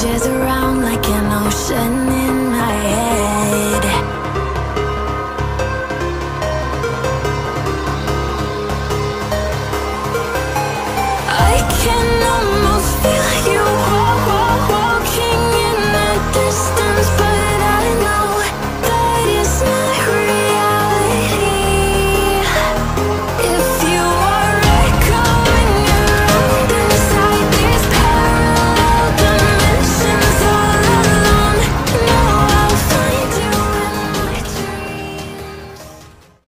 changes around like an ocean in my head.